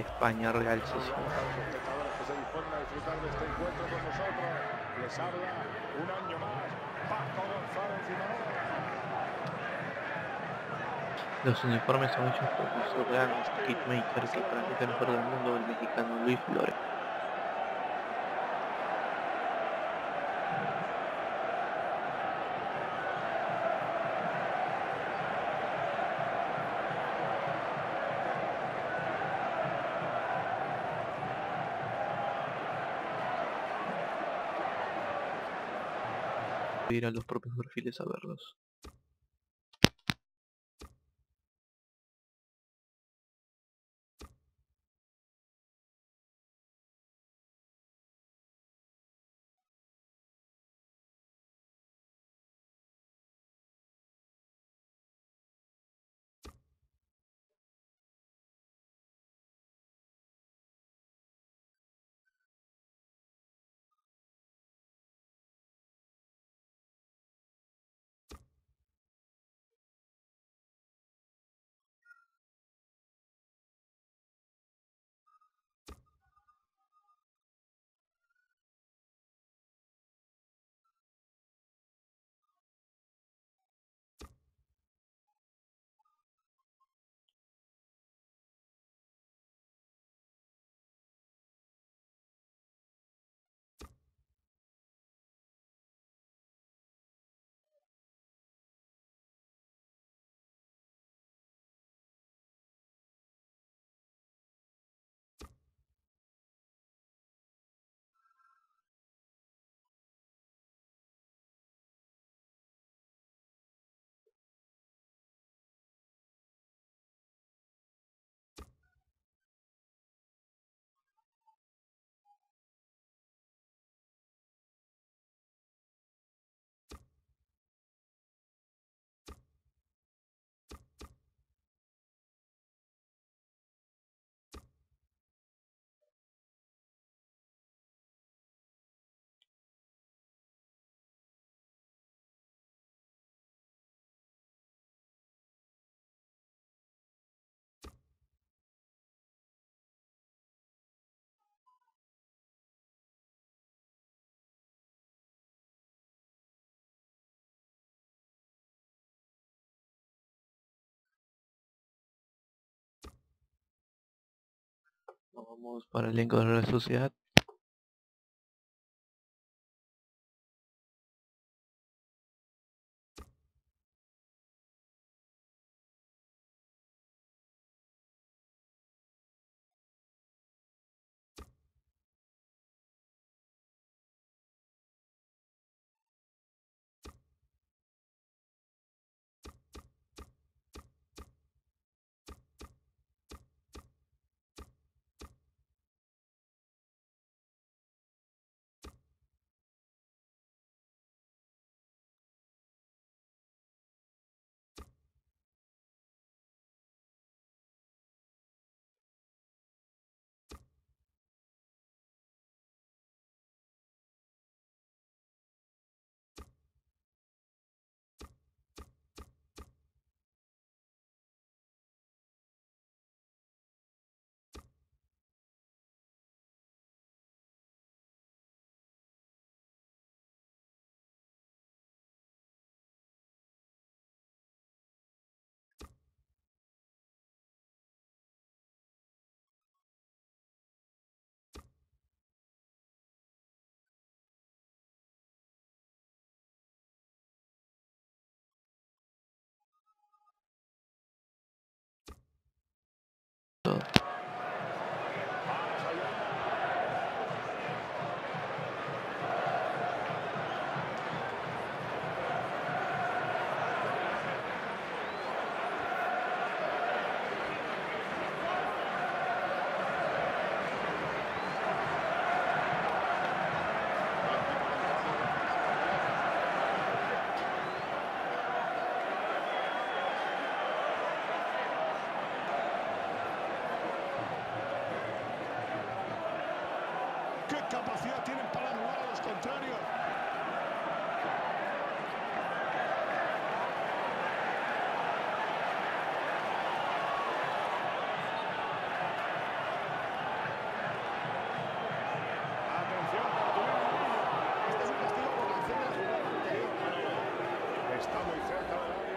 España Real Sociedad. Los uniformes son hechos por nuestro gran kitmaker que practica el mejor del mundo, el mexicano Luis Flores. Ir a los propios perfiles a verlos. Vamos para el elenco de la sociedad. people. está muy cerca.